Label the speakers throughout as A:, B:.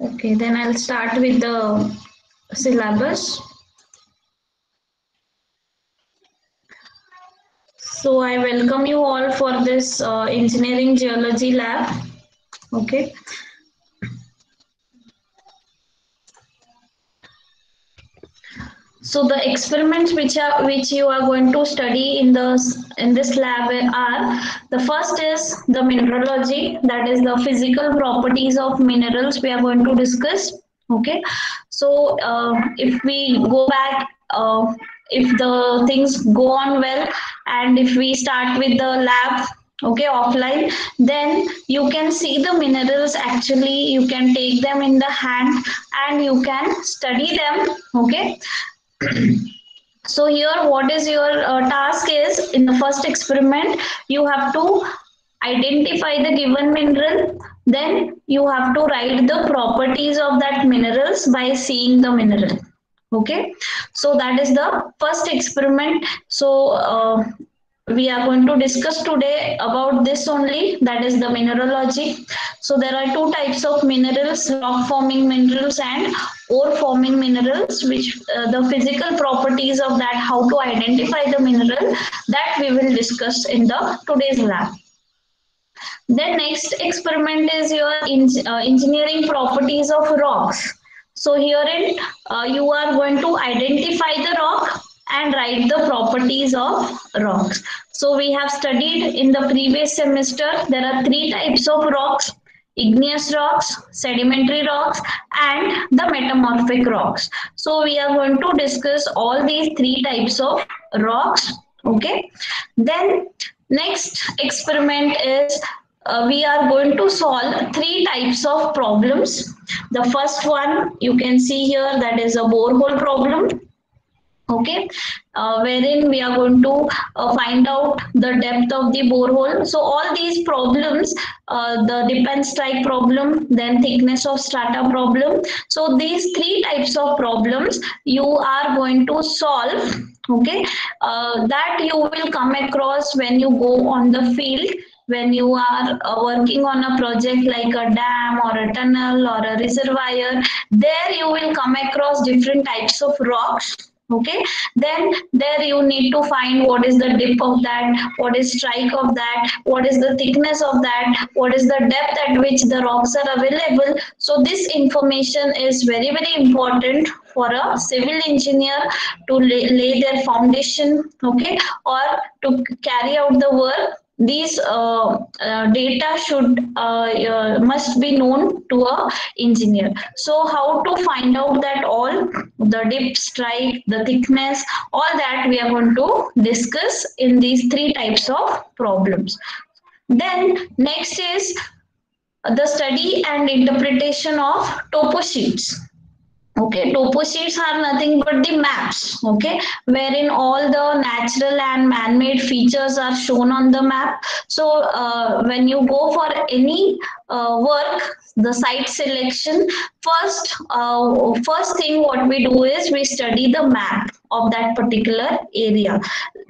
A: Okay, then I'll start with the syllabus. So I welcome you all for this uh, engineering geology lab. Okay. So the experiments which are which you are going to study in the in this lab are the first is the mineralogy that is the physical properties of minerals we are going to discuss. Okay, so uh, if we go back. Uh, if the things go on well and if we start with the lab okay offline then you can see the minerals actually you can take them in the hand and you can study them okay so here what is your uh, task is in the first experiment you have to identify the given mineral then you have to write the properties of that minerals by seeing the mineral. Okay? So that is the first experiment. So uh, we are going to discuss today about this only that is the mineralogy. So there are two types of minerals rock forming minerals and ore forming minerals which uh, the physical properties of that how to identify the mineral that we will discuss in the today's lab. Then next experiment is your in, uh, engineering properties of rocks. So herein uh, you are going to identify the rock and write the properties of rocks. So we have studied in the previous semester, there are three types of rocks, igneous rocks, sedimentary rocks, and the metamorphic rocks. So we are going to discuss all these three types of rocks. Okay. Then next experiment is uh, we are going to solve three types of problems. The first one you can see here that is a borehole problem okay. Uh, wherein we are going to uh, find out the depth of the borehole. So all these problems uh, the dip and strike problem then thickness of strata problem. So these three types of problems you are going to solve. Okay. Uh, that you will come across when you go on the field when you are uh, working on a project like a dam or a tunnel or a reservoir. There you will come across different types of rocks okay? Then there you need to find what is the dip of that what is strike of that what is the thickness of that what is the depth at which the rocks are available. So this information is very very important for a civil engineer to lay, lay their foundation okay? Or to carry out the work these uh, uh, data should uh, uh, must be known to a engineer. So how to find out that all the dip strike the thickness all that we are going to discuss in these three types of problems. Then next is the study and interpretation of topo sheets okay topo sheets are nothing but the maps okay wherein all the natural and man-made features are shown on the map. So uh, when you go for any uh, work the site selection first uh, first thing what we do is we study the map of that particular area.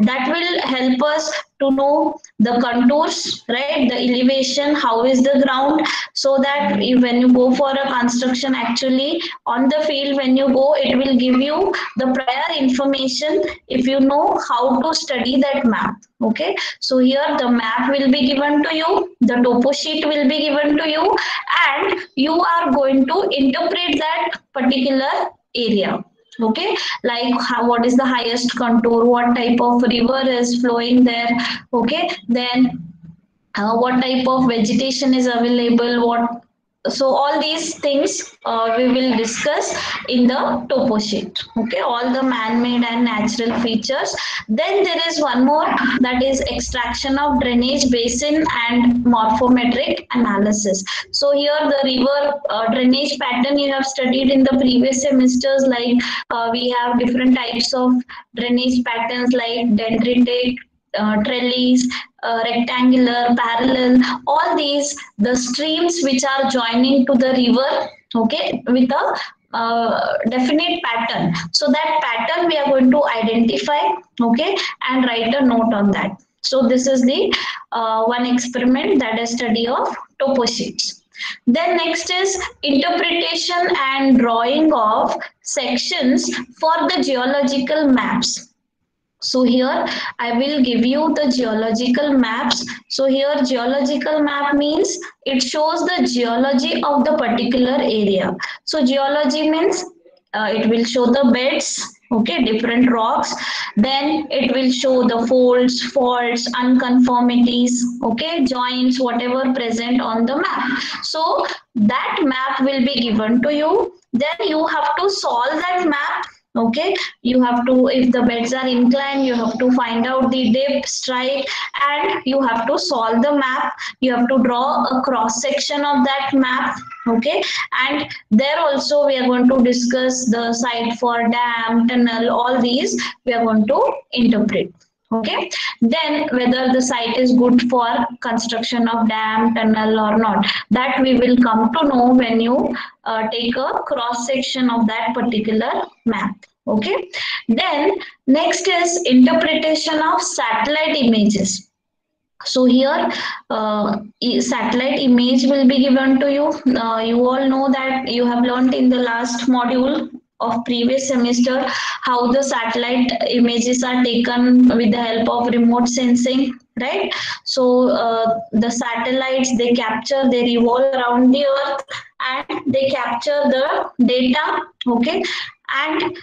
A: That will help us to know the contours right? The elevation how is the ground? So that when you go for a construction actually on the field when you go it will give you the prior information if you know how to study that map okay? So here the map will be given to you the topo sheet will be given to you and you are going to interpret that particular area okay? Like how, what is the highest contour? What type of river is flowing there? Okay? Then uh, what type of vegetation is available? What so all these things uh, we will discuss in the topo sheet. Okay all the man-made and natural features. Then there is one more that is extraction of drainage basin and morphometric analysis. So here the river uh, drainage pattern you have studied in the previous semesters like uh, we have different types of drainage patterns like dendritic uh, trellis, uh, rectangular, parallel, all these, the streams which are joining to the river, okay, with a uh, definite pattern. So that pattern we are going to identify, okay, and write a note on that. So this is the uh, one experiment that is study of topo. Then next is interpretation and drawing of sections for the geological maps. So here I will give you the geological maps. So here geological map means it shows the geology of the particular area. So geology means uh, it will show the beds, okay, different rocks. Then it will show the folds, faults, unconformities, okay, joints, whatever present on the map. So that map will be given to you. Then you have to solve that map okay? You have to if the beds are inclined you have to find out the dip strike and you have to solve the map. You have to draw a cross section of that map. Okay? And there also we are going to discuss the site for dam tunnel all these we are going to interpret okay? Then whether the site is good for construction of dam tunnel or not that we will come to know when you uh, take a cross section of that particular map. Okay? Then next is interpretation of satellite images. So here uh, satellite image will be given to you. Uh, you all know that you have learned in the last module of previous semester how the satellite images are taken with the help of remote sensing right? So uh, the satellites they capture they revolve around the earth and they capture the data okay? And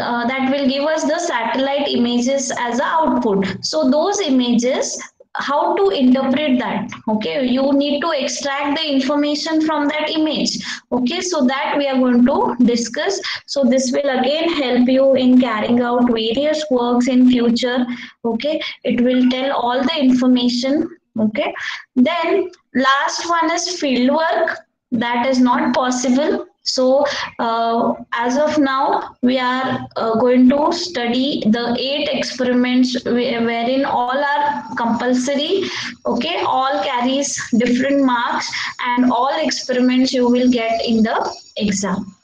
A: uh, that will give us the satellite images as a output. So those images how to interpret that okay? You need to extract the information from that image okay? So that we are going to discuss. So this will again help you in carrying out various works in future okay? It will tell all the information okay? Then last one is field work. That is not possible so uh, as of now, we are uh, going to study the eight experiments wherein all are compulsory. Okay, all carries different marks and all experiments you will get in the exam.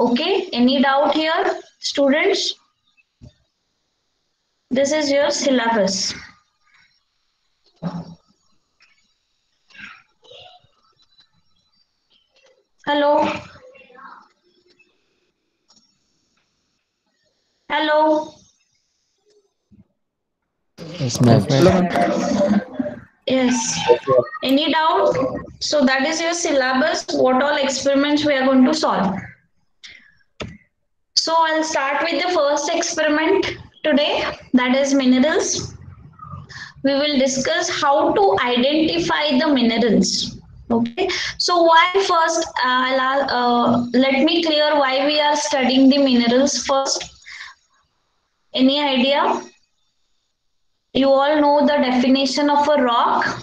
A: Okay, any doubt here, students? This is your syllabus. Hello. Hello.
B: Yes, ma'am.
A: Yes. Any doubt? So that is your syllabus, what all experiments we are going to solve. So I'll start with the first experiment today, that is minerals. We will discuss how to identify the minerals okay. So why first uh, uh, let me clear why we are studying the minerals first. Any idea? You all know the definition of a rock.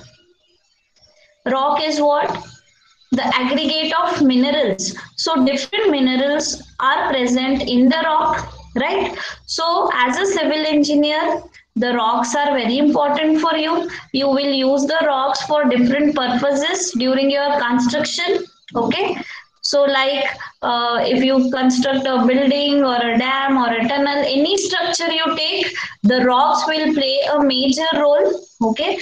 A: Rock is what? The aggregate of minerals. So different minerals are present in the rock right? So as a civil engineer the rocks are very important for you. You will use the rocks for different purposes during your construction okay? So like uh, if you construct a building or a dam or a tunnel any structure you take the rocks will play a major role okay?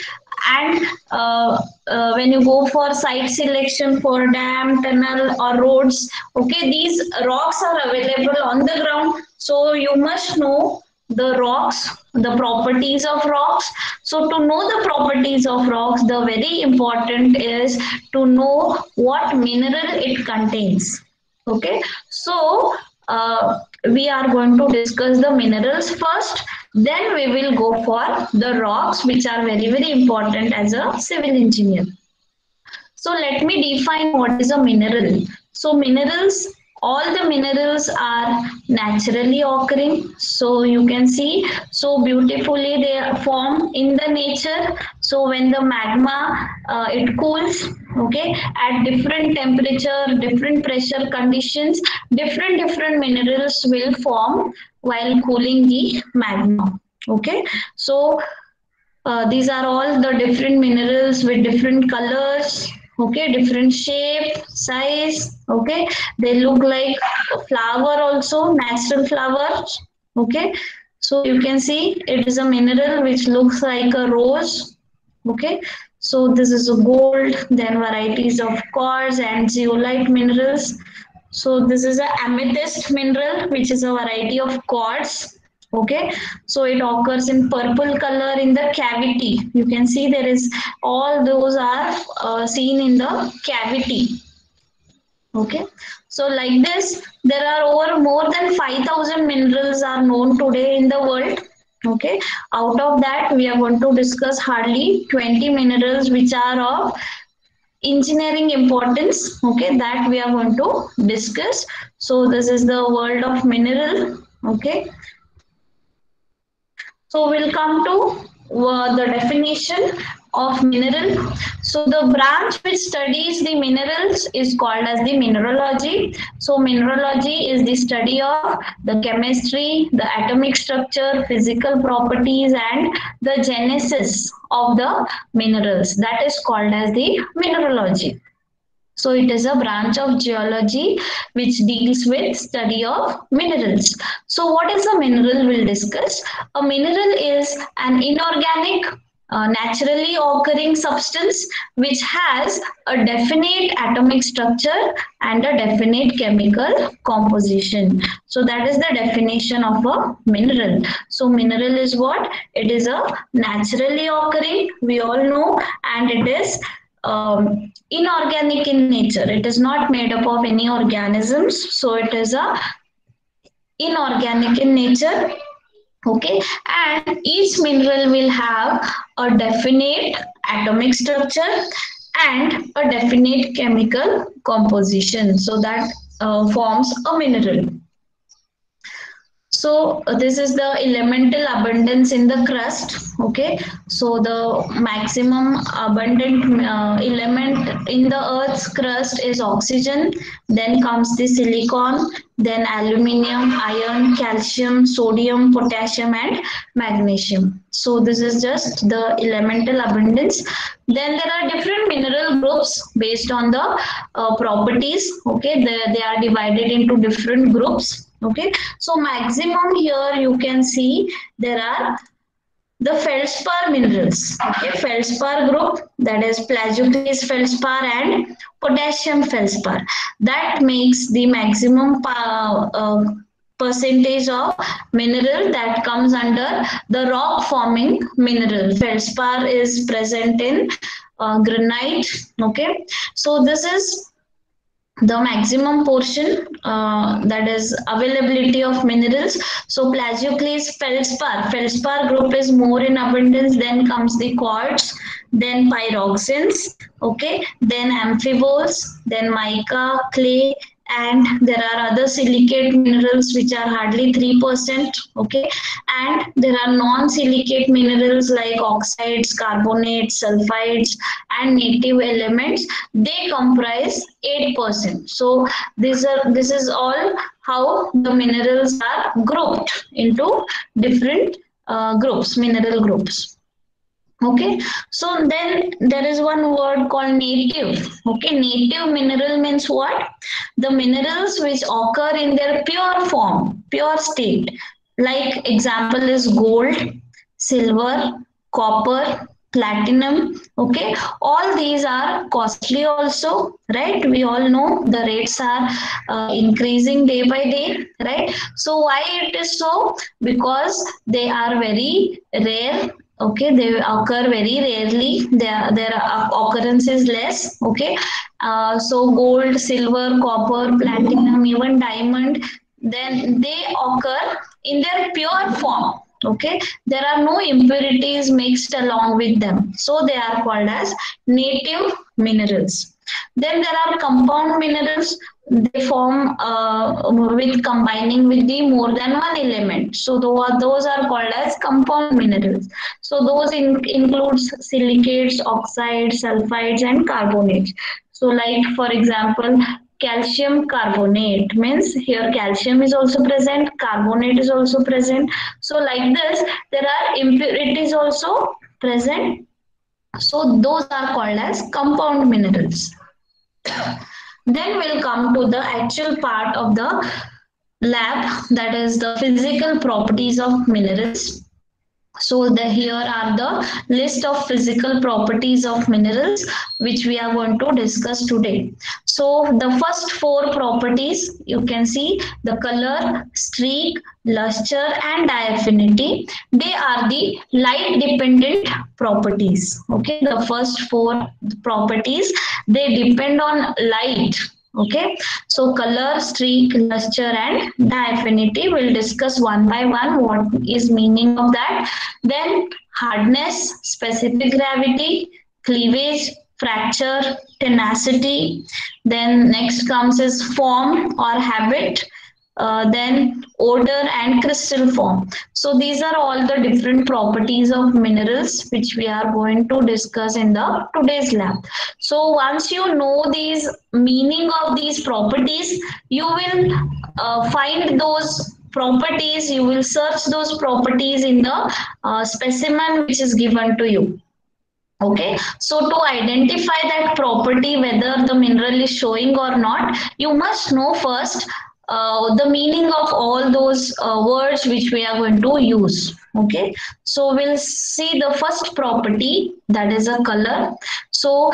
A: And uh, uh, when you go for site selection for dam tunnel or roads okay these rocks are available on the ground. So you must know the rocks, the properties of rocks. So to know the properties of rocks, the very important is to know what mineral it contains. Okay, so uh, we are going to discuss the minerals first. Then we will go for the rocks, which are very, very important as a civil engineer. So let me define what is a mineral. So minerals all the minerals are naturally occurring so you can see so beautifully they form in the nature. So when the magma uh, it cools okay at different temperature different pressure conditions different different minerals will form while cooling the magma okay. So uh, these are all the different minerals with different colors okay different shape size okay they look like flower also natural flowers okay so you can see it is a mineral which looks like a rose okay So this is a gold, then varieties of quartz and zeolite minerals. So this is a amethyst mineral, which is a variety of quartz. Okay, so it occurs in purple color in the cavity. You can see there is all those are uh, seen in the cavity. Okay, so like this, there are over more than 5,000 minerals are known today in the world. Okay? Out of that we are going to discuss hardly 20 minerals which are of engineering importance. Okay? That we are going to discuss. So this is the world of mineral. Okay so we'll come to uh, the definition of mineral. So the branch which studies the minerals is called as the mineralogy. So mineralogy is the study of the chemistry, the atomic structure, physical properties and the genesis of the minerals. That is called as the mineralogy. So it is a branch of geology which deals with study of minerals. So what is a mineral we'll discuss. A mineral is an inorganic uh, naturally occurring substance which has a definite atomic structure and a definite chemical composition. So that is the definition of a mineral. So mineral is what? It is a naturally occurring, we all know, and it is um, inorganic in nature. It is not made up of any organisms. So it is a inorganic in nature okay and each mineral will have a definite atomic structure and a definite chemical composition so that uh, forms a mineral so uh, this is the elemental abundance in the crust okay so the maximum abundant uh, element in the earth's crust is oxygen then comes the silicon then aluminium, iron, calcium, sodium, potassium and magnesium. So this is just the elemental abundance. Then there are different mineral groups based on the uh, properties. Okay, they, they are divided into different groups. Okay, so maximum here you can see there are the feldspar minerals. Okay, feldspar group that is plagioclase feldspar and potassium feldspar. That makes the maximum uh, percentage of mineral that comes under the rock forming mineral. Feldspar is present in uh, granite. Okay, so this is the maximum portion uh, that is availability of minerals. So plagioclase feldspar feldspar group is more in abundance then comes the quartz then pyroxenes okay then amphiboles then mica clay and there are other silicate minerals which are hardly 3% okay? And there are non-silicate minerals like oxides carbonates sulfides and native elements. They comprise 8% so these are this is all how the minerals are grouped into different uh, groups mineral groups okay? So then there is one word called native. Okay? Native mineral means what? The minerals which occur in their pure form pure state. Like example is gold silver copper platinum. Okay? All these are costly also right? We all know the rates are uh, increasing day by day right? So why it is so? Because they are very rare okay they occur very rarely. Their their occurrence is less okay? Uh, so gold silver copper platinum even diamond then they occur in their pure form okay? There are no impurities mixed along with them. So they are called as native minerals. Then there are compound minerals they form uh, with combining with the more than one element. So those are called as compound minerals. So those in, includes silicates, oxides, sulfides and carbonates. So like for example, calcium carbonate means here calcium is also present, carbonate is also present. So like this, there are impurities also present. So those are called as compound minerals. Then we'll come to the actual part of the lab that is the physical properties of minerals. So the here are the list of physical properties of minerals which we are going to discuss today. So the first four properties you can see the color streak luster and diaphanity they are the light dependent properties. Okay the first four properties they depend on light okay? So color streak luster and diaphanity we'll discuss one by one what is meaning of that. Then hardness specific gravity cleavage fracture tenacity. Then next comes is form or habit uh, then odor and crystal form. So these are all the different properties of minerals which we are going to discuss in the today's lab. So once you know these meaning of these properties, you will uh, find those properties, you will search those properties in the uh, specimen which is given to you okay so to identify that property whether the mineral is showing or not you must know first uh, the meaning of all those uh, words which we are going to use okay? So we'll see the first property that is a color. So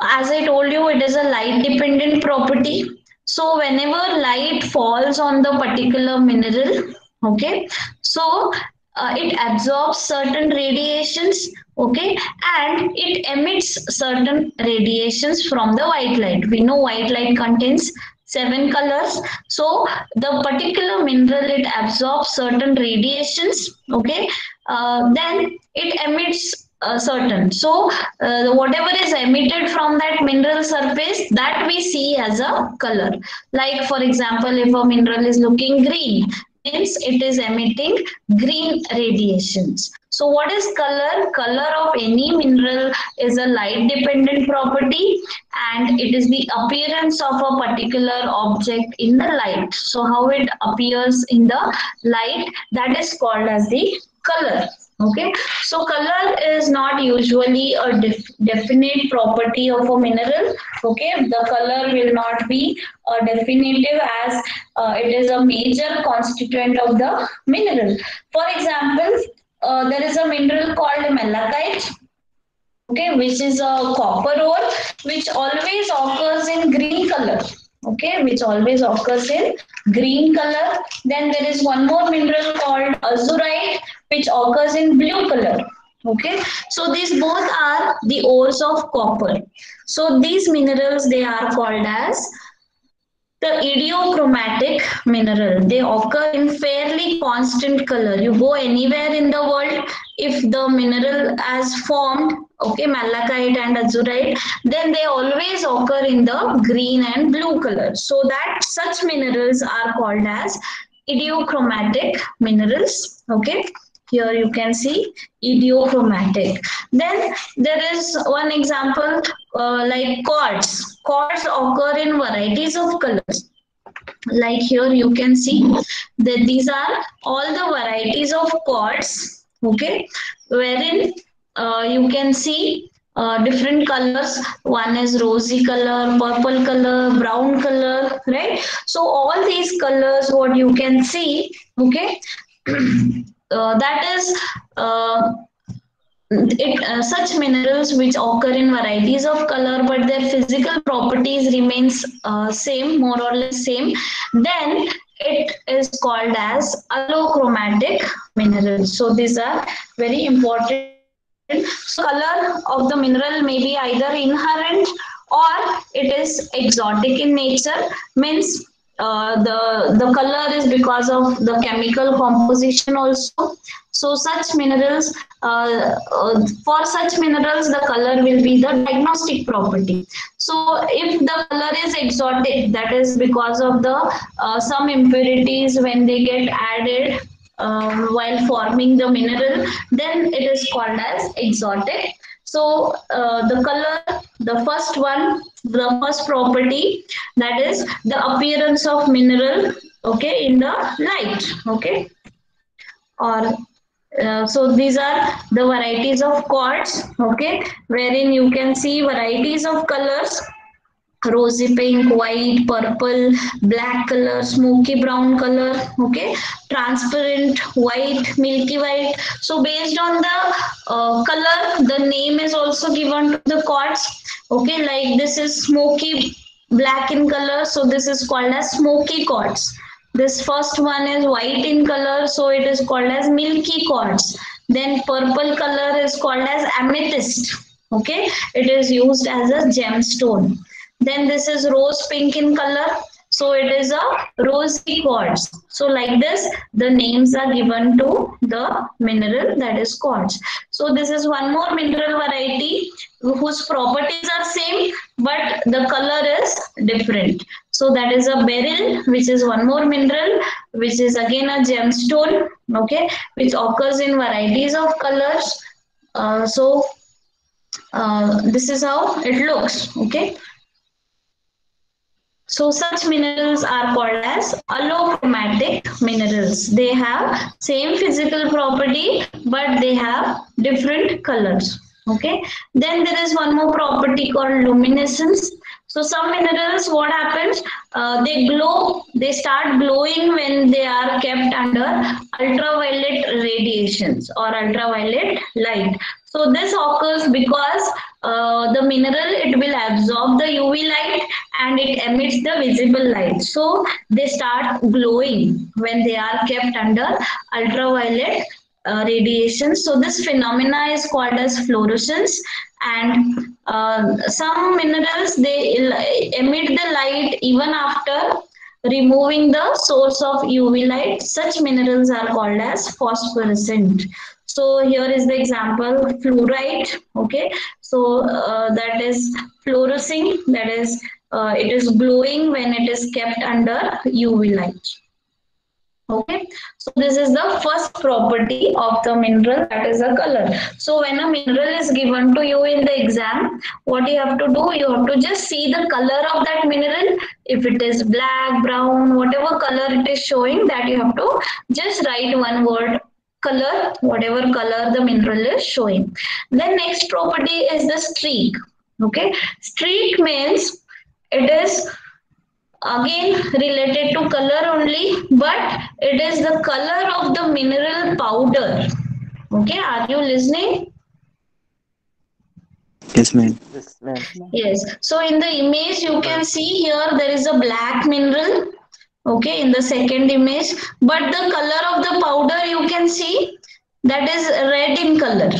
A: as i told you it is a light dependent property. So whenever light falls on the particular mineral okay? So uh, it absorbs certain radiations okay? And it emits certain radiations from the white light. We know white light contains seven colors. So the particular mineral it absorbs certain radiations okay? Uh, then it emits uh, certain. So uh, whatever is emitted from that mineral surface that we see as a color. Like for example if a mineral is looking green means it is emitting green radiations so what is color? Color of any mineral is a light dependent property and it is the appearance of a particular object in the light. So how it appears in the light that is called as the color. Okay? So color is not usually a def definite property of a mineral. Okay? The color will not be a definitive as uh, it is a major constituent of the mineral. For example uh, there is a mineral called malachite okay which is a copper ore which always occurs in green color okay which always occurs in green color. Then there is one more mineral called azurite which occurs in blue color okay. So these both are the ores of copper. So these minerals they are called as the idiochromatic mineral they occur in fairly constant color. You go anywhere in the world if the mineral has formed okay malachite and azurite then they always occur in the green and blue color. So that such minerals are called as idiochromatic minerals okay here you can see idiochromatic. Then there is one example uh, like quartz. Quartz occur in varieties of colors. Like here you can see that these are all the varieties of quartz okay wherein uh, you can see uh, different colors. One is rosy color purple color brown color right? So all these colors what you can see okay that is uh, it, uh, such minerals which occur in varieties of color but their physical properties remains uh, same more or less same. Then it is called as allochromatic minerals. So these are very important. So color of the mineral may be either inherent or it is exotic in nature. Means uh, the the color is because of the chemical composition also. So such minerals uh, uh, for such minerals the color will be the diagnostic property. So if the color is exotic that is because of the uh, some impurities when they get added um, while forming the mineral then it is called as exotic so uh, the color, the first one, the first property that is the appearance of mineral, okay, in the light, okay. Or uh, so these are the varieties of quartz, okay, wherein you can see varieties of colors rosy pink, white, purple, black color, smoky brown color, okay, transparent, white, milky white. So based on the uh, color, the name is also given to the quartz, okay, like this is smoky black in color, so this is called as smoky quartz. This first one is white in color, so it is called as milky quartz. Then purple color is called as amethyst, okay, it is used as a gemstone then this is rose pink in color. So it is a rosy quartz. So like this, the names are given to the mineral that is quartz. So this is one more mineral variety whose properties are same, but the color is different. So that is a beryl, which is one more mineral, which is again a gemstone, okay, which occurs in varieties of colors. Uh, so uh, this is how it looks, okay. So such minerals are called as allochromatic minerals. They have same physical property, but they have different colors. Okay. Then there is one more property called luminescence. So some minerals, what happens? Uh, they glow, they start glowing when they are kept under ultraviolet radiations or ultraviolet light. So this occurs because uh, the mineral, it will absorb the UV light and it emits the visible light. So they start glowing when they are kept under ultraviolet uh, radiation. So this phenomena is called as fluorescence and uh, some minerals, they emit the light even after removing the source of UV light. Such minerals are called as phosphorescent. So here is the example fluorite. Okay, so uh, that is fluorescing. That is, uh, it is glowing when it is kept under UV light. Okay, so this is the first property of the mineral that is a color. So when a mineral is given to you in the exam, what you have to do, you have to just see the color of that mineral. If it is black, brown, whatever color it is showing, that you have to just write one word color, whatever color the mineral is showing. Then next property is the streak. Okay, streak means it is again related to color only, but it is the color of the mineral powder. Okay, are you listening?
B: Yes, ma'am.
C: Yes, ma'am.
A: Yes. So in the image, you can see here there is a black mineral okay in the second image. But the color of the powder you can see that is red in color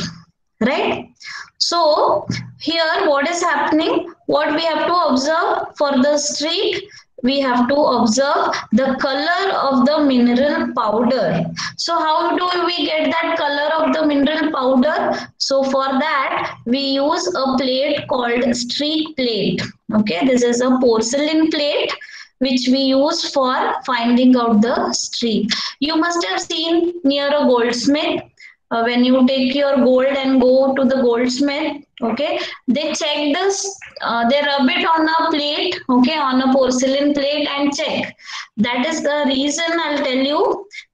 A: right? So here what is happening? What we have to observe for the streak we have to observe the color of the mineral powder. So how do we get that color of the mineral powder? So for that we use a plate called streak plate. Okay this is a porcelain plate which we use for finding out the streak. You must have seen near a goldsmith uh, when you take your gold and go to the goldsmith okay they check this uh, they rub it on a plate okay on a porcelain plate and check that is the reason i'll tell you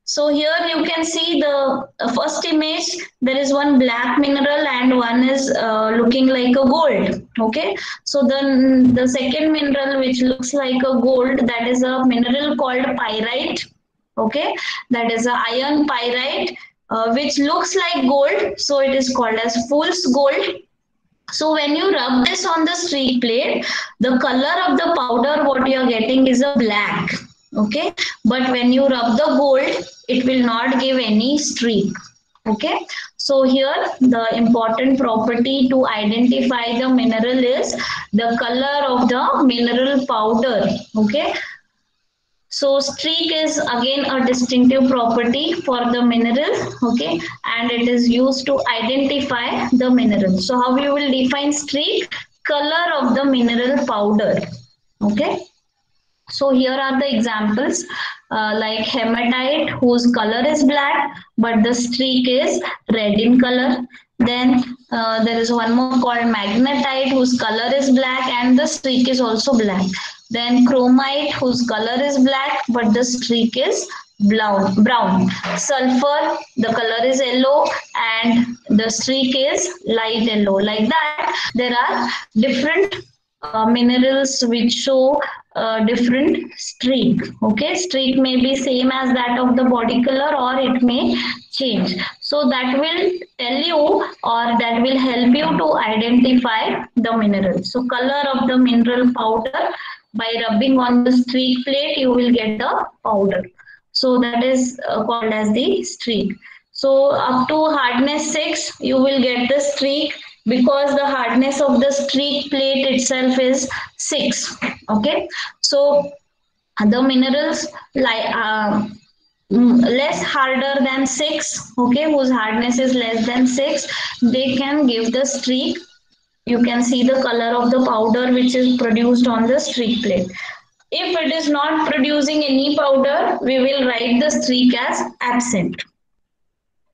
A: so here you can see the uh, first image, there is one black mineral and one is uh, looking like a gold. Okay. So then the second mineral which looks like a gold, that is a mineral called pyrite. Okay. That is a iron pyrite, uh, which looks like gold. So it is called as fool's gold. So when you rub this on the streak plate, the color of the powder what you are getting is a black okay? But when you rub the gold it will not give any streak. Okay? So here the important property to identify the mineral is the color of the mineral powder. Okay? So streak is again a distinctive property for the mineral. Okay? And it is used to identify the mineral. So how you will define streak? Color of the mineral powder. Okay so here are the examples uh, like hematite whose color is black but the streak is red in color. Then uh, there is one more called magnetite whose color is black and the streak is also black. Then chromite whose color is black but the streak is brown. brown. Sulfur, the color is yellow and the streak is light yellow. Like that, there are different uh, minerals which show a different streak okay? Streak may be same as that of the body color or it may change. So that will tell you or that will help you to identify the mineral. So color of the mineral powder by rubbing on the streak plate you will get the powder. So that is uh, called as the streak. So up to hardness 6 you will get the streak because the hardness of the streak plate itself is 6 okay? So the minerals like uh, less harder than 6 okay? Whose hardness is less than 6 they can give the streak. You can see the color of the powder which is produced on the streak plate. If it is not producing any powder we will write the streak as absent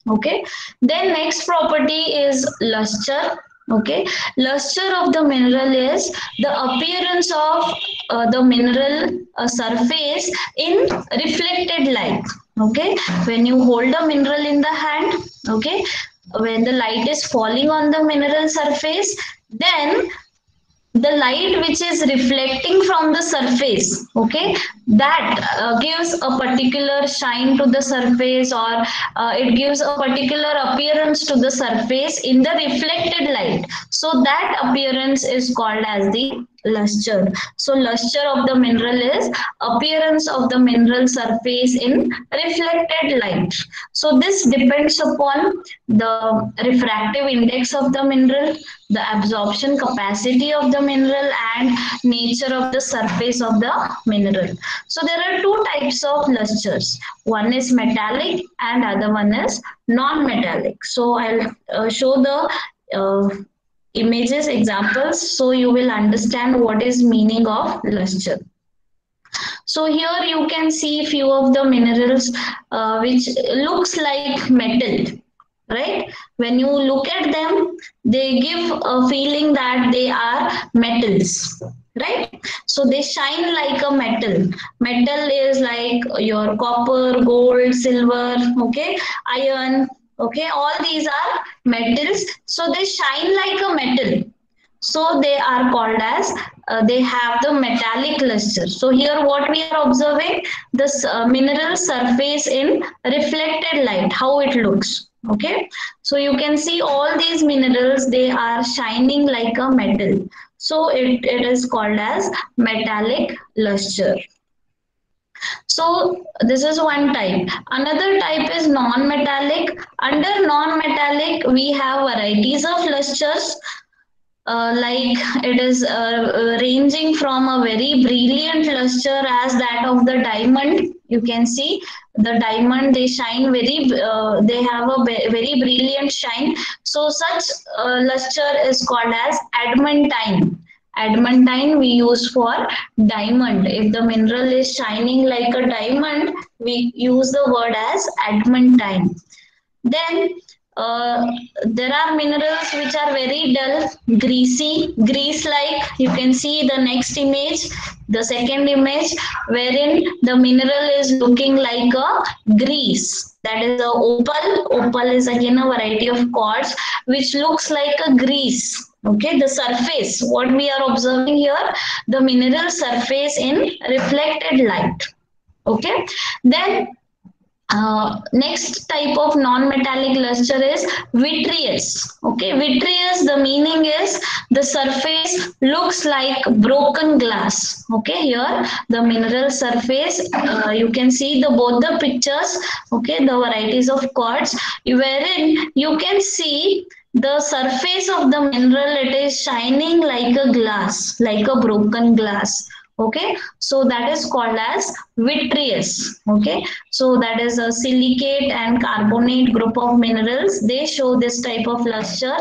A: okay? Then next property is luster okay? Luster of the mineral is the appearance of uh, the mineral uh, surface in reflected light. Okay? When you hold a mineral in the hand okay? When the light is falling on the mineral surface then the light which is reflecting from the surface okay that uh, gives a particular shine to the surface or uh, it gives a particular appearance to the surface in the reflected light. So that appearance is called as the luster. So luster of the mineral is appearance of the mineral surface in reflected light. So this depends upon the refractive index of the mineral, the absorption capacity of the mineral and nature of the surface of the mineral. So there are two types of lusters. One is metallic and other one is non-metallic. So I'll uh, show the uh, images examples so you will understand what is meaning of luster. So here you can see few of the minerals uh, which looks like metal right? When you look at them they give a feeling that they are metals right? So they shine like a metal. Metal is like your copper gold silver okay? Iron okay all these are metals. So they shine like a metal. So they are called as uh, they have the metallic luster. So here what we are observing this uh, mineral surface in reflected light how it looks. Okay? So you can see all these minerals they are shining like a metal. So it, it is called as metallic luster so this is one type. Another type is non-metallic. Under non-metallic, we have varieties of lusters. Uh, like it is uh, uh, ranging from a very brilliant luster as that of the diamond you can see the diamond they shine very uh, they have a very brilliant shine so such uh, luster is called as adamantine adamantine we use for diamond. If the mineral is shining like a diamond we use the word as adamantine. Then uh, there are minerals which are very dull greasy grease like you can see the next image the second image wherein the mineral is looking like a grease. That is the opal. Opal is again a variety of quartz which looks like a grease okay the surface what we are observing here the mineral surface in reflected light. Okay then uh, next type of non-metallic luster is vitreous. Okay vitreous the meaning is the surface looks like broken glass. Okay here the mineral surface uh, you can see the both the pictures. Okay the varieties of quartz wherein you can see the surface of the mineral it is shining like a glass like a broken glass okay? So that is called as vitreous okay? So that is a silicate and carbonate group of minerals. They show this type of luster.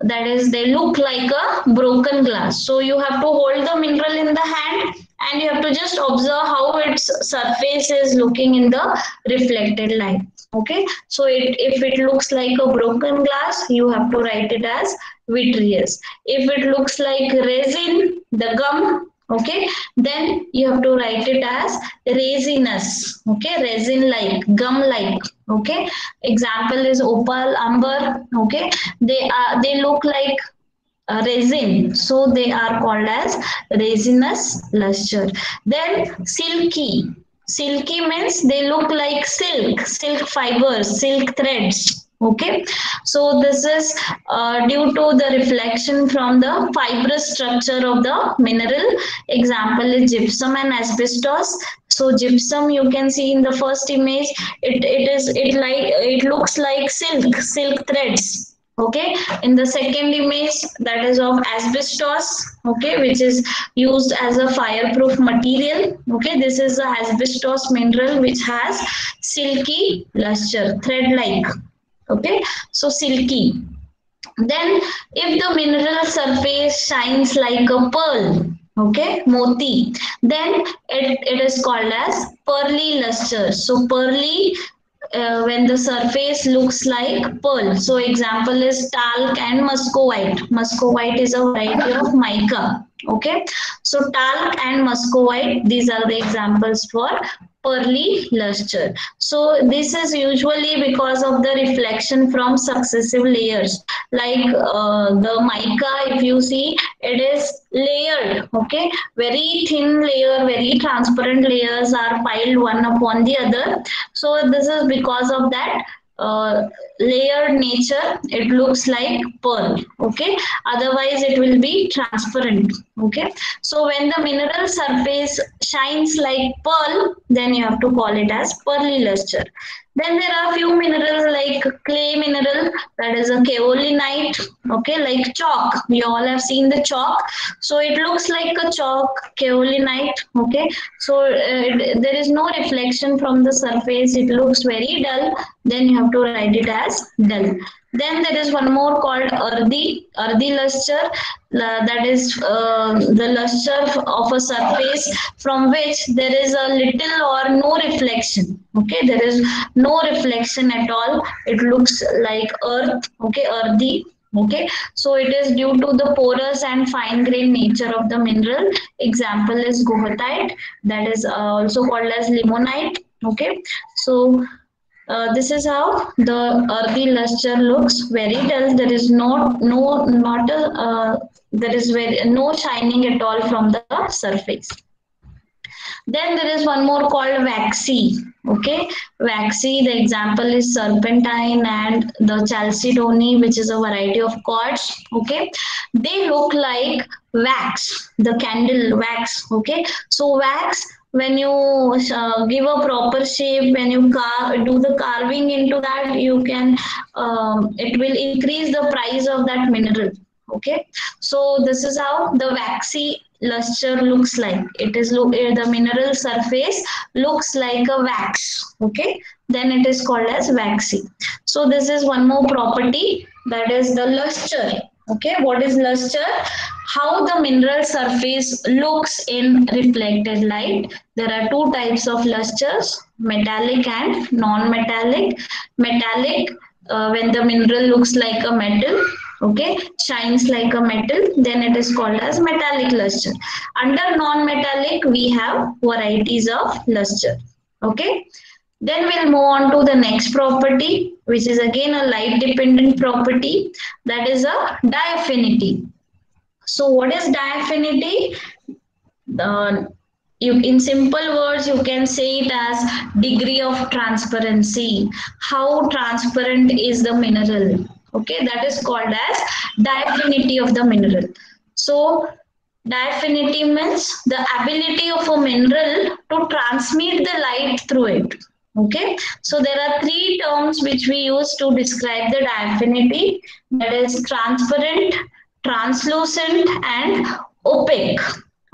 A: That is they look like a broken glass. So you have to hold the mineral in the hand and you have to just observe how its surface is looking in the reflected light okay? So it, if it looks like a broken glass you have to write it as vitreous. If it looks like resin the gum okay? Then you have to write it as resinous okay? Resin like gum like okay? Example is opal amber okay? They are they look like resin. So they are called as resinous luster. Then silky. Silky means they look like silk silk fibers silk threads. Okay? So this is uh, due to the reflection from the fibrous structure of the mineral. Example is gypsum and asbestos. So gypsum you can see in the first image it, it is it like it looks like silk silk threads okay? In the second image that is of asbestos okay which is used as a fireproof material. Okay? This is the asbestos mineral which has silky luster thread like okay? So silky. Then if the mineral surface shines like a pearl okay moti then it, it is called as pearly luster. So pearly uh, when the surface looks like pearl. So example is talc and muscovite. Muscovite is a variety of mica. Okay. So talc and muscovite, these are the examples for pearly luster. So this is usually because of the reflection from successive layers. Like uh, the mica, if you see, it is layered, okay? Very thin layer, very transparent layers are piled one upon the other. So this is because of that uh, layered nature it looks like pearl okay otherwise it will be transparent okay? So when the mineral surface shines like pearl then you have to call it as pearly luster. Then there are few minerals like clay mineral that is a kaolinite okay like chalk. We all have seen the chalk. So it looks like a chalk kaolinite okay? So uh, there is no reflection from the surface. It looks very dull. Then you have to write it as dull then there is one more called earthy, earthy luster. That is uh, the luster of a surface from which there is a little or no reflection. Okay, there is no reflection at all. It looks like earth. Okay, earthy okay so it is due to the porous and fine grained nature of the mineral example is goethite that is uh, also called as limonite okay so uh, this is how the earthy luster looks very dull there is no no not a uh, there is very no shining at all from the surface. Then there is one more called waxy okay? Waxy the example is serpentine and the chalcedony which is a variety of quartz okay? They look like wax the candle wax okay? So wax when you uh, give a proper shape when you car do the carving into that you can um, it will increase the price of that mineral okay? So this is how the waxy luster looks like. It is look eh, the mineral surface looks like a wax okay? Then it is called as waxy. So this is one more property that is the luster okay? What is luster? How the mineral surface looks in reflected light there are two types of lusters metallic and non-metallic metallic uh, when the mineral looks like a metal okay shines like a metal then it is called as metallic luster under non-metallic we have varieties of luster okay then we'll move on to the next property, which is again a light dependent property that is a diaphaneity. So what is diaphaneity? You, in simple words, you can say it as degree of transparency. How transparent is the mineral? Okay, that is called as diaphaneity of the mineral. So diaphaneity means the ability of a mineral to transmit the light through it okay so there are three terms which we use to describe the affinity that is transparent translucent and opaque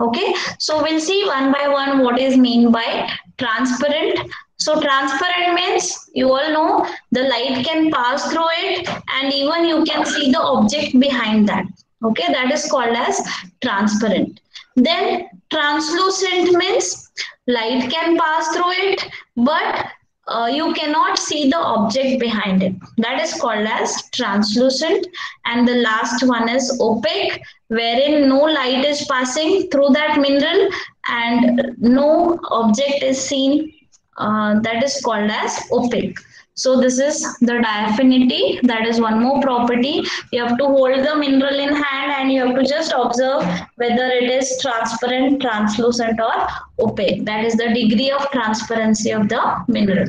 A: okay so we'll see one by one what is mean by transparent. So transparent means you all know the light can pass through it and even you can see the object behind that. Okay that is called as transparent. Then translucent means light can pass through it but uh, you cannot see the object behind it. That is called as translucent. And the last one is opaque wherein no light is passing through that mineral and no object is seen uh, that is called as opaque So this is the diaphaneity. That is one more property. You have to hold the mineral in hand and you have to just observe whether it is transparent, translucent or opaque. That is the degree of transparency of the mineral.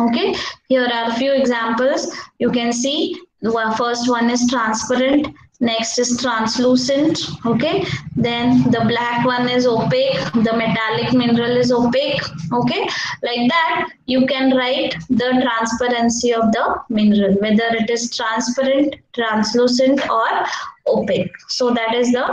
A: Okay, here are a few examples. You can see the first one is transparent, next is translucent okay? Then the black one is opaque the metallic mineral is opaque okay? Like that you can write the transparency of the mineral whether it is transparent translucent or opaque. So that is the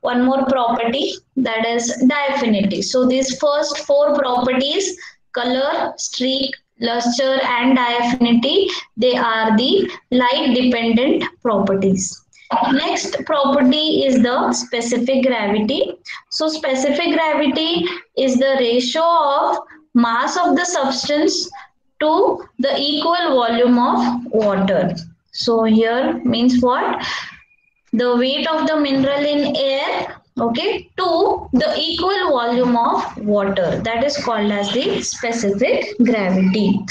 A: one more property that is diaphaneity so these first four properties color streak luster and diaphaneity they are the light dependent properties Next property is the specific gravity. So specific gravity is the ratio of mass of the substance to the equal volume of water. So here means what? The weight of the mineral in air okay to the equal volume of water that is called as the specific gravity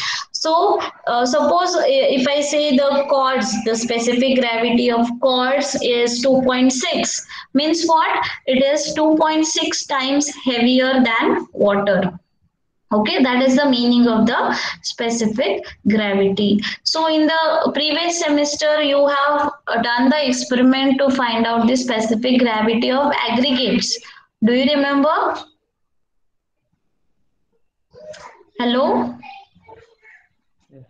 A: so uh, suppose uh, if I say the quartz, the specific gravity of quartz is 2.6 means what? It is 2.6 times heavier than water. Okay, that is the meaning of the specific gravity. So in the previous semester, you have uh, done the experiment to find out the specific gravity of aggregates. Do you remember? Hello? yes,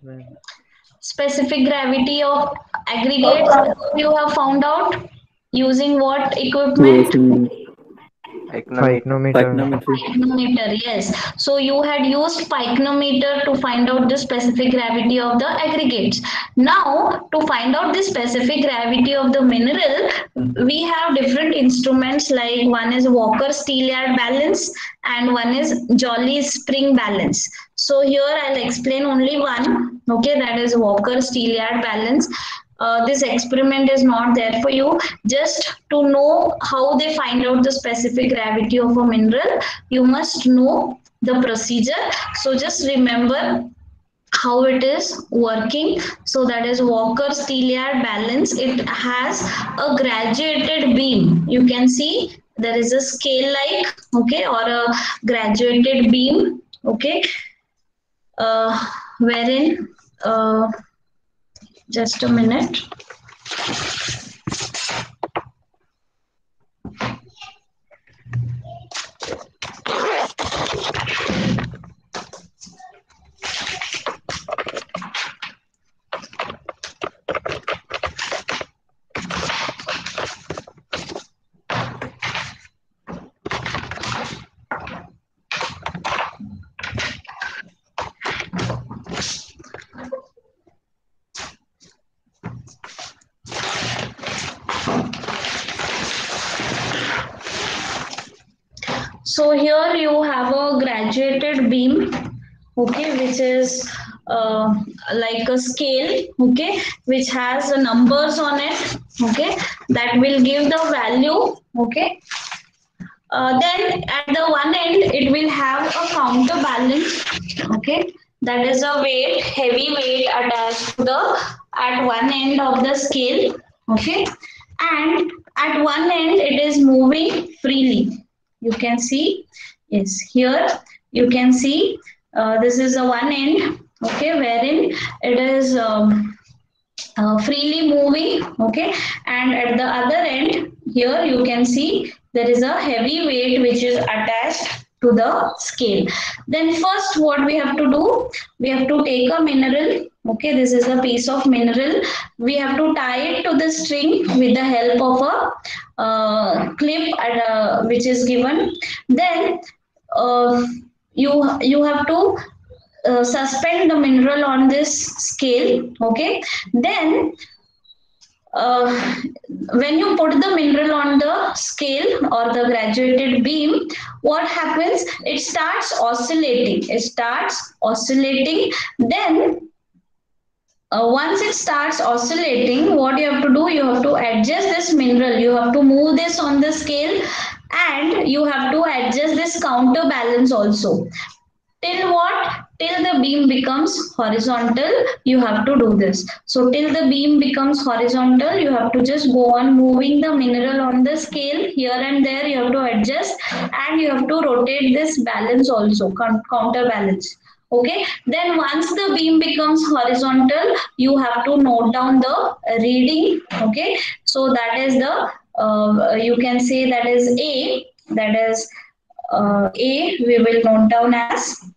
A: Specific gravity of aggregates you have found out using what equipment?
B: Pycnometer.
A: yes. So you had used pycnometer to find out the specific gravity of the aggregates. Now, to find out the specific gravity of the mineral, we have different instruments like one is Walker steel yard balance and one is Jolly spring balance. So here I'll explain only one. Okay, that is Walker steel yard balance. Uh, this experiment is not there for you. Just to know how they find out the specific gravity of a mineral, you must know the procedure. So just remember how it is working. So that is Walker steel yard balance. It has a graduated beam. You can see there is a scale like, okay, or a graduated beam, okay, uh, wherein uh, just a minute. So here you have a graduated beam, okay, which is uh, like a scale, okay, which has the numbers on it, okay, that will give the value, okay. Uh, then at the one end, it will have a counterbalance, okay, that is a weight, heavy weight attached to the at one end of the scale, okay, and at one end it is moving freely. You can see yes here you can see uh, this is the one end okay wherein it is um, uh, freely moving okay? And at the other end here you can see there is a heavy weight which is attached to the scale. Then first what we have to do? We have to take a mineral okay? This is a piece of mineral. We have to tie it to the string with the help of a uh, clip uh, which is given. Then uh, you you have to uh, suspend the mineral on this scale okay then uh, when you put the mineral on the scale or the graduated beam, what happens? It starts oscillating. It starts oscillating. Then uh, once it starts oscillating, what you have to do, you have to adjust this mineral. You have to move this on the scale and you have to adjust this counterbalance also. Till what? Till the beam becomes horizontal you have to do this. So till the beam becomes horizontal you have to just go on moving the mineral on the scale here and there you have to adjust and you have to rotate this balance also counterbalance okay? Then once the beam becomes horizontal you have to note down the reading. Okay? So that is the uh, you can say that is a that is uh, a we will note down as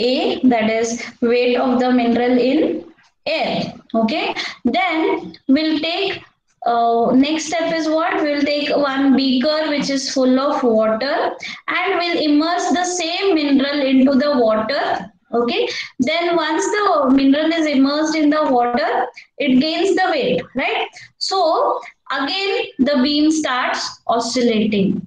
A: a that is weight of the mineral in air okay? Then we'll take uh, next step is what? We'll take one beaker which is full of water and we'll immerse the same mineral into the water okay? Then once the mineral is immersed in the water it gains the weight right? So again the beam starts oscillating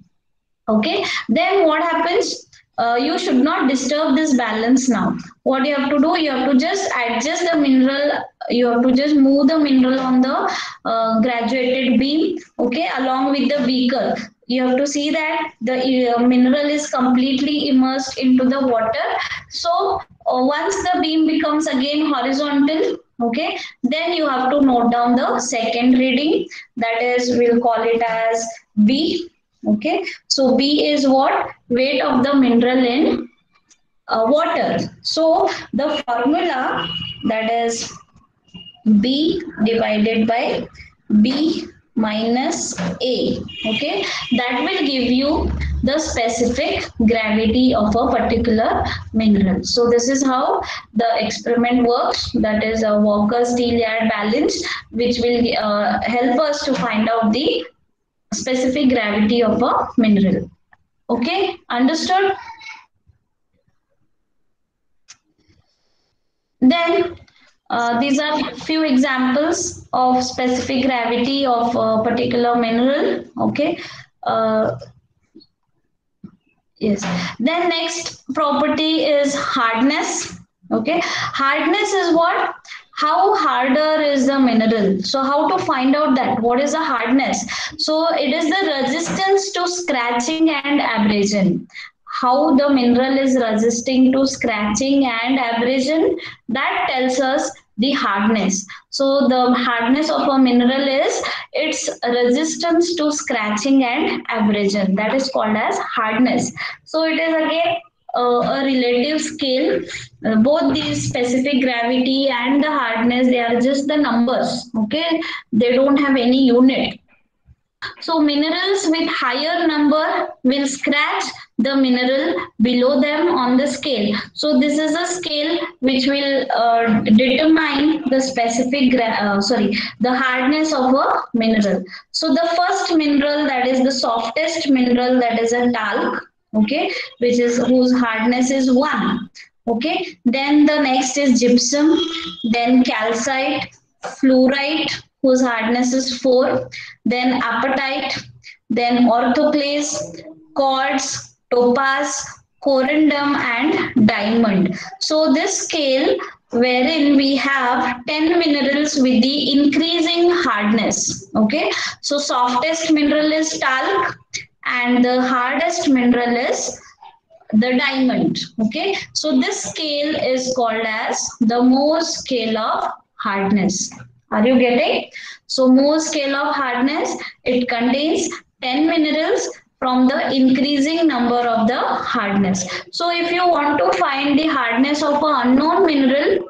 A: okay? Then what happens uh, you should not disturb this balance now. What you have to do, you have to just adjust the mineral, you have to just move the mineral on the uh, graduated beam, okay, along with the beaker. You have to see that the uh, mineral is completely immersed into the water. So uh, once the beam becomes again horizontal, okay, then you have to note down the second reading. That is, we'll call it as B Okay, so B is what? Weight of the mineral in uh, water. So the formula that is B divided by B minus A. Okay, that will give you the specific gravity of a particular mineral. So this is how the experiment works. That is a Walker steel balance, which will uh, help us to find out the specific gravity of a mineral. Okay, understood? Then uh, these are few examples of specific gravity of a particular mineral. Okay. Uh, yes. Then next property is hardness. Okay. Hardness is what? How harder is the mineral? So how to find out that? What is the hardness? So it is the resistance to scratching and abrasion. How the mineral is resisting to scratching and abrasion that tells us the hardness. So the hardness of a mineral is its resistance to scratching and abrasion. That is called as hardness. So it is again a relative scale. Uh, both these specific gravity and the hardness, they are just the numbers. Okay, they don't have any unit. So minerals with higher number will scratch the mineral below them on the scale. So this is a scale which will uh, determine the specific, uh, sorry, the hardness of a mineral. So the first mineral that is the softest mineral that is a talc okay? Which is whose hardness is 1 okay? Then the next is gypsum then calcite fluorite whose hardness is 4 then apatite then orthoclase quartz topaz corundum and diamond. So this scale wherein we have 10 minerals with the increasing hardness. Okay? So softest mineral is talc and the hardest mineral is the diamond okay? So this scale is called as the Mohs scale of hardness. Are you getting? So Mohs scale of hardness it contains 10 minerals from the increasing number of the hardness. So if you want to find the hardness of an unknown mineral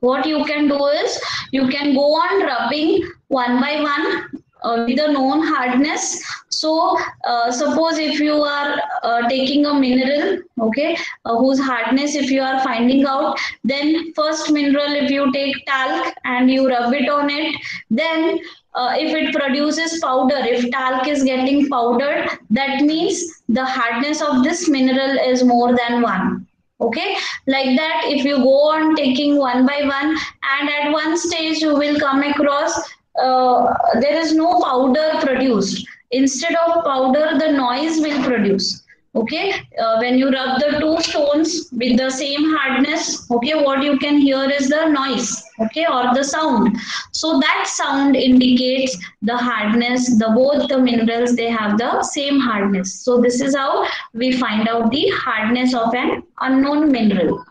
A: what you can do is you can go on rubbing one by one uh, with the known hardness. So uh, suppose if you are uh, taking a mineral okay uh, whose hardness if you are finding out then first mineral if you take talc and you rub it on it then uh, if it produces powder if talc is getting powdered that means the hardness of this mineral is more than one okay? Like that if you go on taking one by one and at one stage you will come across uh, there is no powder produced. Instead of powder, the noise will produce. okay uh, when you rub the two stones with the same hardness okay what you can hear is the noise okay or the sound so that sound indicates the hardness the both the minerals they have the same hardness so this is how we find out the hardness of an unknown mineral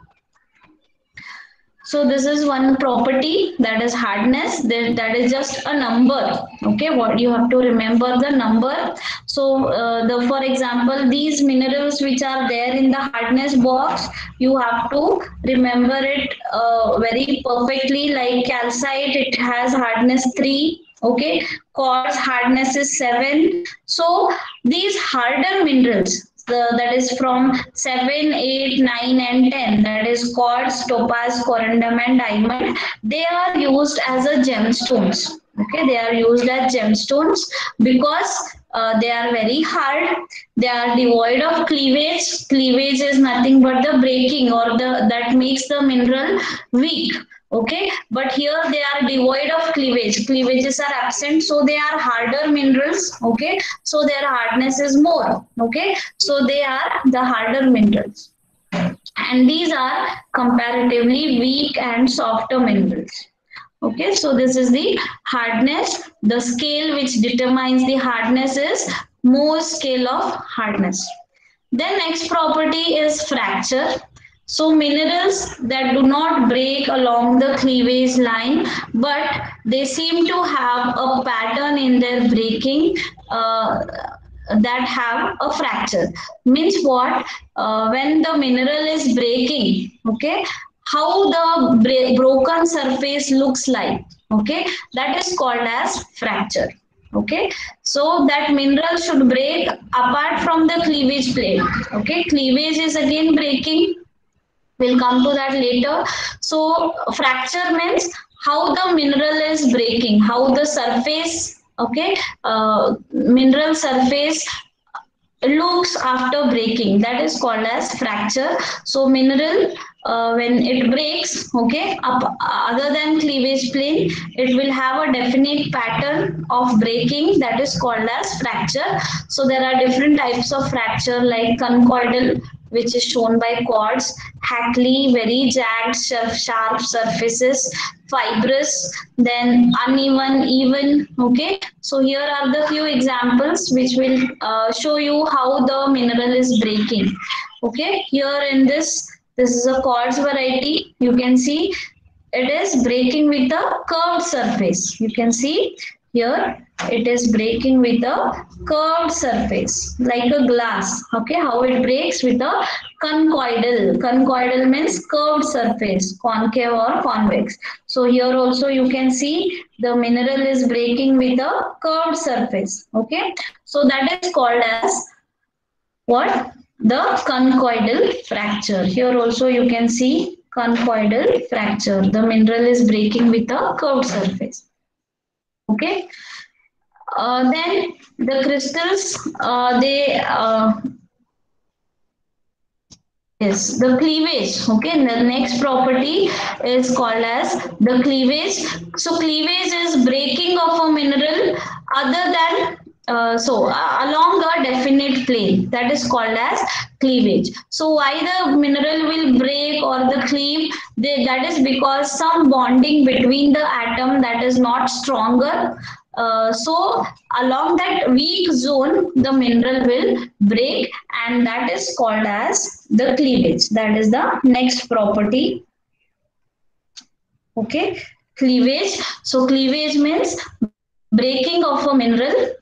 A: so this is one property that is hardness. That, that is just a number. Okay, what you have to remember the number. So uh, the for example, these minerals which are there in the hardness box, you have to remember it uh, very perfectly. Like calcite, it has hardness three. Okay, quartz hardness is seven. So these harder minerals that is from 7, 8, 9 and 10 that is quartz, topaz, corundum and diamond. They are used as a gemstones. Okay they are used as gemstones because uh, they are very hard. They are devoid of cleavage. Cleavage is nothing but the breaking or the that makes the mineral weak okay but here they are devoid of cleavage. Cleavages are absent so they are harder minerals okay? So their hardness is more okay? So they are the harder minerals. And these are comparatively weak and softer minerals okay? So this is the hardness. The scale which determines the hardness is Mohs scale of hardness. Then next property is fracture so minerals that do not break along the cleavage line, but they seem to have a pattern in their breaking uh, that have a fracture. Means what? Uh, when the mineral is breaking, okay, how the broken surface looks like, okay, that is called as fracture okay so that mineral should break apart from the cleavage plate okay cleavage is again breaking We'll come to that later. So fracture means how the mineral is breaking, how the surface, okay, uh, mineral surface looks after breaking. That is called as fracture. So mineral uh, when it breaks okay up other than cleavage plane it will have a definite pattern of breaking that is called as fracture. So there are different types of fracture like conchoidal which is shown by quartz, hackly, very jagged, sharp surfaces, fibrous, then uneven, even. Okay, so here are the few examples which will uh, show you how the mineral is breaking. Okay, here in this, this is a quartz variety. You can see it is breaking with a curved surface. You can see here it is breaking with a curved surface like a glass. Okay, how it breaks with a conchoidal. Conchoidal means curved surface, concave or convex. So here also you can see the mineral is breaking with a curved surface. Okay, so that is called as what? The conchoidal fracture. Here also you can see conchoidal fracture. The mineral is breaking with a curved surface okay. Uh, then the crystals uh, they uh, yes the cleavage. Okay. The next property is called as the cleavage. So cleavage is breaking of a mineral other than uh, so uh, along a definite plane that is called as cleavage. So why the mineral will break or the cleave they, that is because some bonding between the atom that is not stronger. Uh, so along that weak zone the mineral will break and that is called as the cleavage. That is the next property. Okay? Cleavage. So cleavage means breaking of a mineral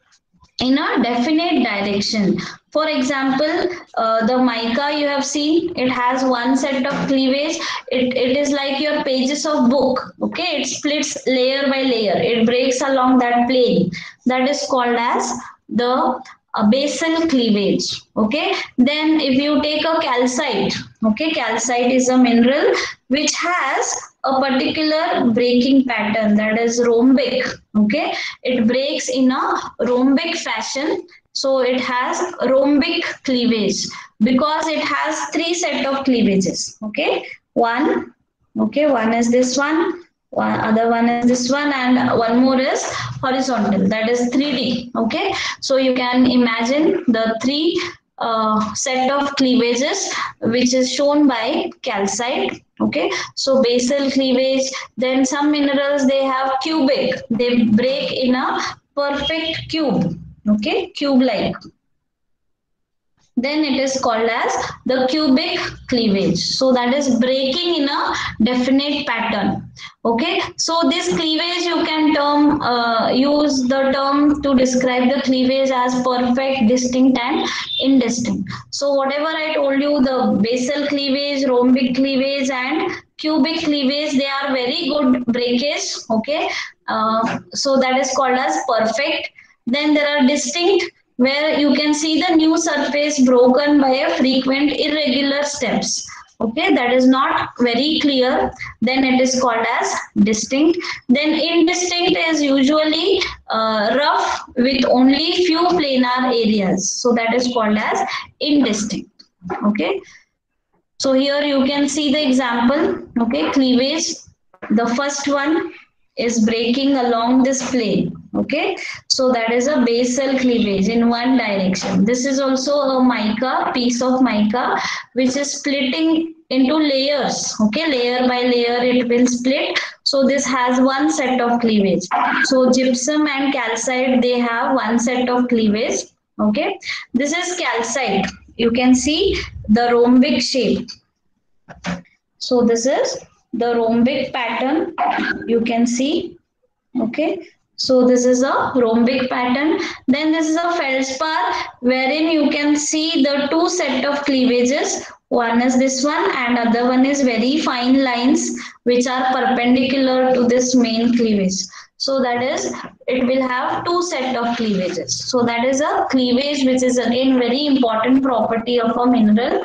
A: in a definite direction. For example, uh, the mica you have seen, it has one set of cleavage. It, it is like your pages of book. Okay, it splits layer by layer. It breaks along that plane. That is called as the a basal cleavage okay? Then if you take a calcite okay calcite is a mineral which has a particular breaking pattern that is rhombic okay? It breaks in a rhombic fashion so it has rhombic cleavage because it has three set of cleavages okay? One okay one is this one one other one is this one and one more is horizontal. That is 3d okay? So you can imagine the three uh, set of cleavages which is shown by calcite okay? So basal cleavage then some minerals they have cubic. They break in a perfect cube okay? Cube like then it is called as the cubic cleavage. So that is breaking in a definite pattern. Okay? So this cleavage you can term uh, use the term to describe the cleavage as perfect distinct and indistinct. So whatever i told you the basal cleavage rhombic cleavage and cubic cleavage they are very good breakage okay? Uh, so that is called as perfect. Then there are distinct where you can see the new surface broken by a frequent irregular steps. Okay that is not very clear. Then it is called as distinct. Then indistinct is usually uh, rough with only few planar areas. So that is called as indistinct. Okay. So here you can see the example. Okay cleavage the first one is breaking along this plane okay? So that is a basal cleavage in one direction. This is also a mica piece of mica which is splitting into layers. Okay? Layer by layer it will split. So this has one set of cleavage. So gypsum and calcite they have one set of cleavage. Okay? This is calcite. You can see the rhombic shape. So this is the rhombic pattern. You can see. Okay so this is a rhombic pattern. Then this is a feldspar wherein you can see the two set of cleavages. One is this one and other one is very fine lines which are perpendicular to this main cleavage. So that is, it will have two set of cleavages. So that is a cleavage which is again very important property of a mineral.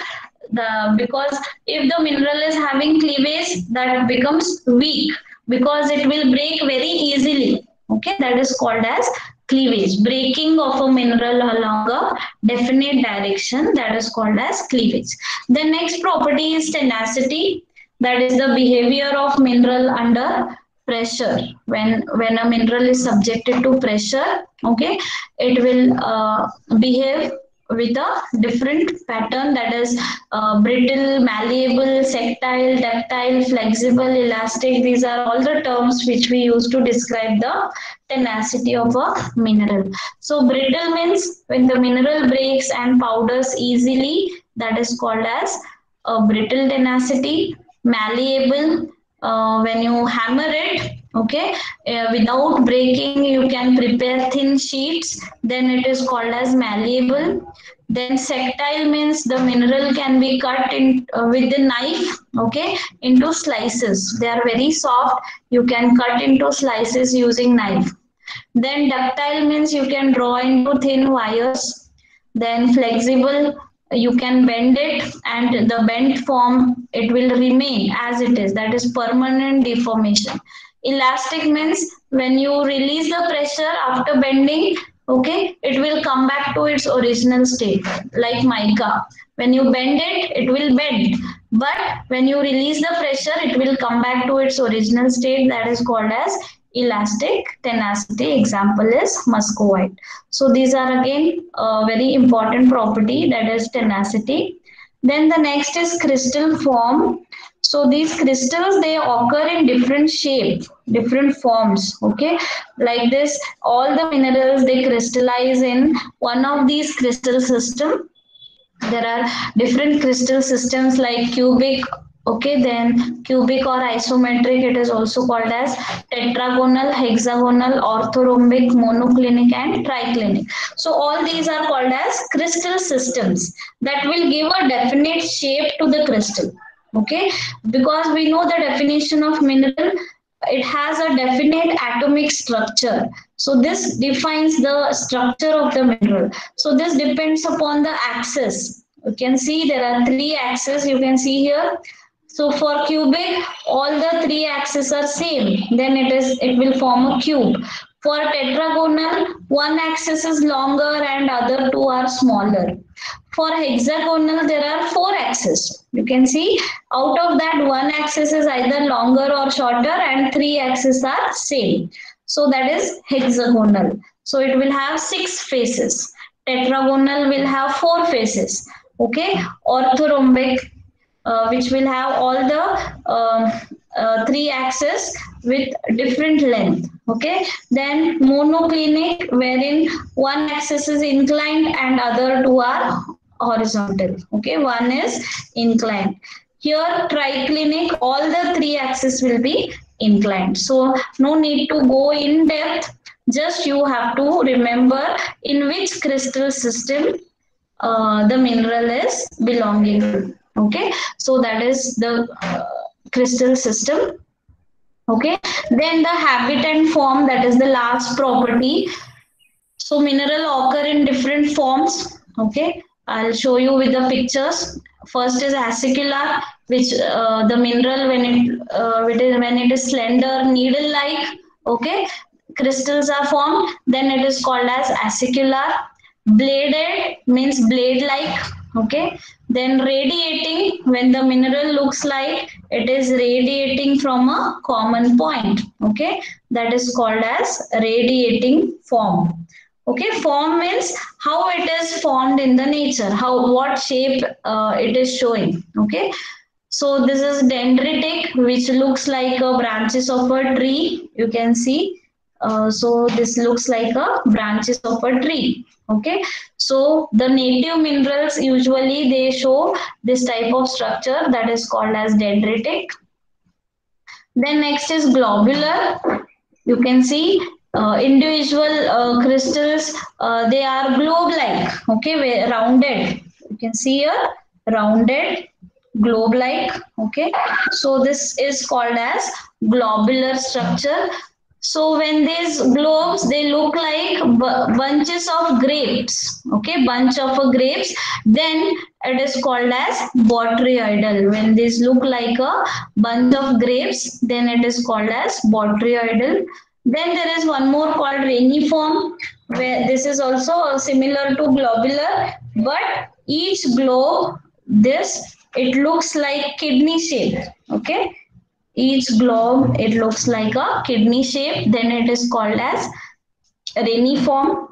A: The, because if the mineral is having cleavage that becomes weak because it will break very easily Okay, that is called as cleavage. Breaking of a mineral along a definite direction, that is called as cleavage. The next property is tenacity. That is the behavior of mineral under pressure. When, when a mineral is subjected to pressure, okay, it will uh, behave with a different pattern that is uh, brittle, malleable, sectile, ductile, flexible, elastic. These are all the terms which we use to describe the tenacity of a mineral. So brittle means when the mineral breaks and powders easily, that is called as a brittle tenacity. Malleable, uh, when you hammer it, okay? Uh, without breaking you can prepare thin sheets. Then it is called as malleable. Then sectile means the mineral can be cut in uh, with the knife okay into slices. They are very soft. You can cut into slices using knife. Then ductile means you can draw into thin wires. Then flexible you can bend it and the bent form it will remain as it is. That is permanent deformation Elastic means when you release the pressure after bending, okay, it will come back to its original state, like mica. When you bend it, it will bend. But when you release the pressure, it will come back to its original state that is called as elastic tenacity example is muscovite so these are again a very important property that is tenacity then the next is crystal form so these crystals, they occur in different shape, different forms, okay? Like this, all the minerals, they crystallize in one of these crystal system. There are different crystal systems like cubic, okay? Then cubic or isometric, it is also called as tetragonal, hexagonal, orthorhombic, monoclinic and triclinic. So all these are called as crystal systems that will give a definite shape to the crystal okay? Because we know the definition of mineral it has a definite atomic structure. So this defines the structure of the mineral. So this depends upon the axis. You can see there are three axes you can see here. So for cubic all the three axes are same. Then it is it will form a cube. For tetragonal one axis is longer and other two are smaller for hexagonal, there are four axes. You can see out of that one axis is either longer or shorter and three axes are same. So that is hexagonal. So it will have six faces. tetragonal will have four faces okay orthorhombic uh, which will have all the um, uh, three axes with different length okay then monoclinic wherein one axis is inclined and other two are horizontal okay? One is inclined. Here triclinic all the three axes will be inclined. So no need to go in depth. Just you have to remember in which crystal system uh, the mineral is belonging okay? So that is the uh, crystal system okay? Then the habit and form that is the last property. So mineral occur in different forms okay i'll show you with the pictures. First is acicular which uh, the mineral when it, uh, when it is slender needle like okay? Crystals are formed. Then it is called as acicular. Bladed means blade like okay? Then radiating when the mineral looks like it is radiating from a common point okay? That is called as radiating form okay form means how it is formed in the nature how what shape uh, it is showing. Okay so this is dendritic which looks like a branches of a tree you can see. Uh, so this looks like a branches of a tree. Okay so the native minerals usually they show this type of structure that is called as dendritic. Then next is globular you can see uh, individual uh, crystals uh, they are globe like okay rounded you can see here rounded globe like okay so this is called as globular structure so when these globes, they look like bunches of grapes, okay, bunch of grapes, then it is called as botryoidal. When these look like a bunch of grapes, then it is called as botryoidal. Then there is one more called reniform, where this is also similar to globular, but each globe, this, it looks like kidney shape, okay? Each globe it looks like a kidney shape. Then it is called as reniform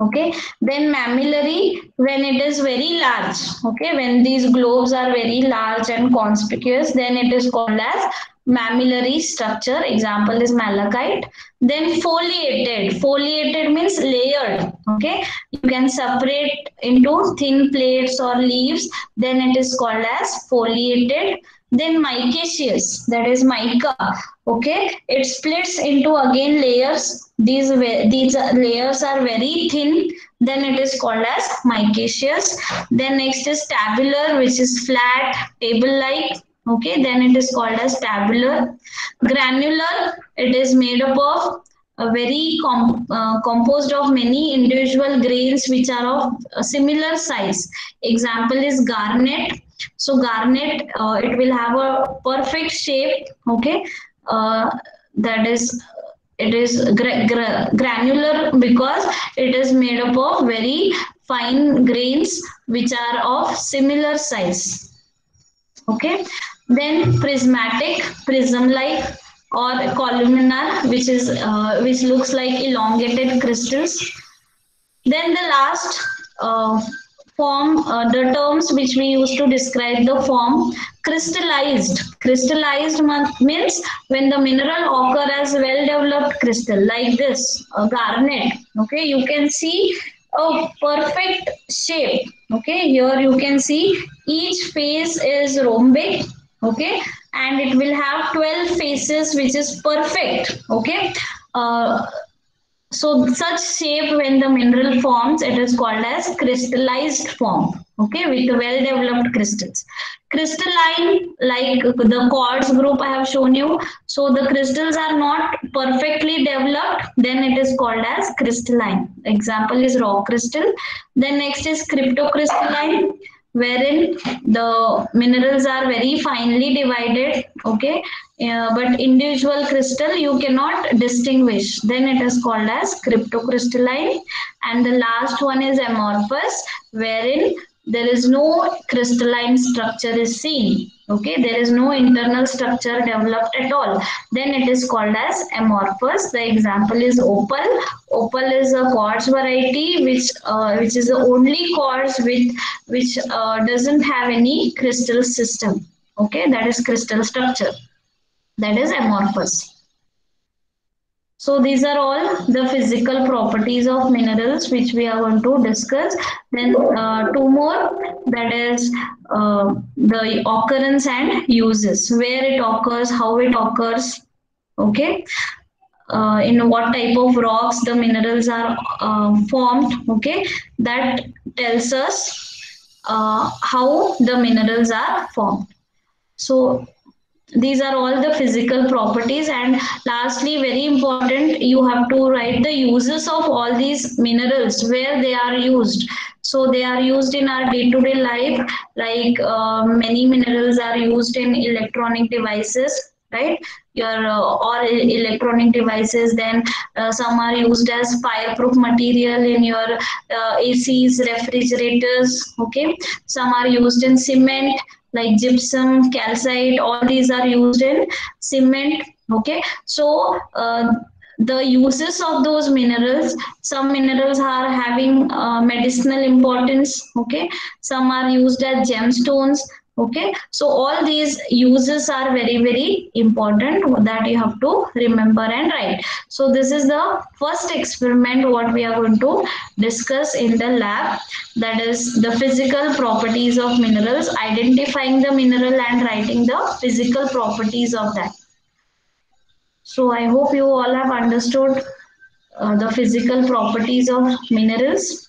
A: okay? Then mammillary when it is very large okay? When these globes are very large and conspicuous then it is called as mammillary structure example is malachite then foliated foliated means layered okay you can separate into thin plates or leaves then it is called as foliated then micaceous, that is mica. Okay, it splits into again layers. These these layers are very thin. Then it is called as micaceous. Then next is tabular, which is flat, table-like. Okay, then it is called as tabular. Granular, it is made up of a very com uh, composed of many individual grains which are of similar size. Example is garnet so garnet, uh, it will have a perfect shape, okay? Uh, that is, it is gra gra granular because it is made up of very fine grains which are of similar size. Okay, then prismatic, prism-like or columnar which is uh, which looks like elongated crystals then the last uh, form, uh, the terms which we use to describe the form, crystallized. Crystallized means when the mineral occur as well-developed crystal, like this, a garnet. Okay, you can see a perfect shape. Okay, here you can see each face is rhombic. Okay, and it will have 12 faces, which is perfect. Okay. Uh, so such shape when the mineral forms, it is called as crystallized form. Okay, with well developed crystals. Crystalline, like the quartz group I have shown you. So the crystals are not perfectly developed, then it is called as crystalline. Example is rock crystal. Then next is cryptocrystalline wherein the minerals are very finely divided okay? Uh, but individual crystal you cannot distinguish. Then it is called as cryptocrystalline. And the last one is amorphous wherein there is no crystalline structure is seen okay? There is no internal structure developed at all. Then it is called as amorphous. The example is opal. Opal is a quartz variety which uh, which is the only quartz with which uh, doesn't have any crystal system okay? That is crystal structure. That is amorphous so these are all the physical properties of minerals which we are going to discuss. Then uh, two more that is uh, the occurrence and uses, where it occurs, how it occurs, okay. Uh, in what type of rocks the minerals are uh, formed, okay. That tells us uh, how the minerals are formed. So these are all the physical properties. And lastly very important you have to write the uses of all these minerals where they are used. So they are used in our day-to-day life like uh, many minerals are used in electronic devices right? Your uh, or electronic devices then uh, some are used as fireproof material in your uh, acs refrigerators okay? Some are used in cement like gypsum, calcite, all these are used in cement. Okay, so uh, the uses of those minerals, some minerals are having uh, medicinal importance. Okay, some are used as gemstones okay. So all these uses are very very important that you have to remember and write. So this is the first experiment what we are going to discuss in the lab. That is the physical properties of minerals identifying the mineral and writing the physical properties of that. So i hope you all have understood uh, the physical properties of minerals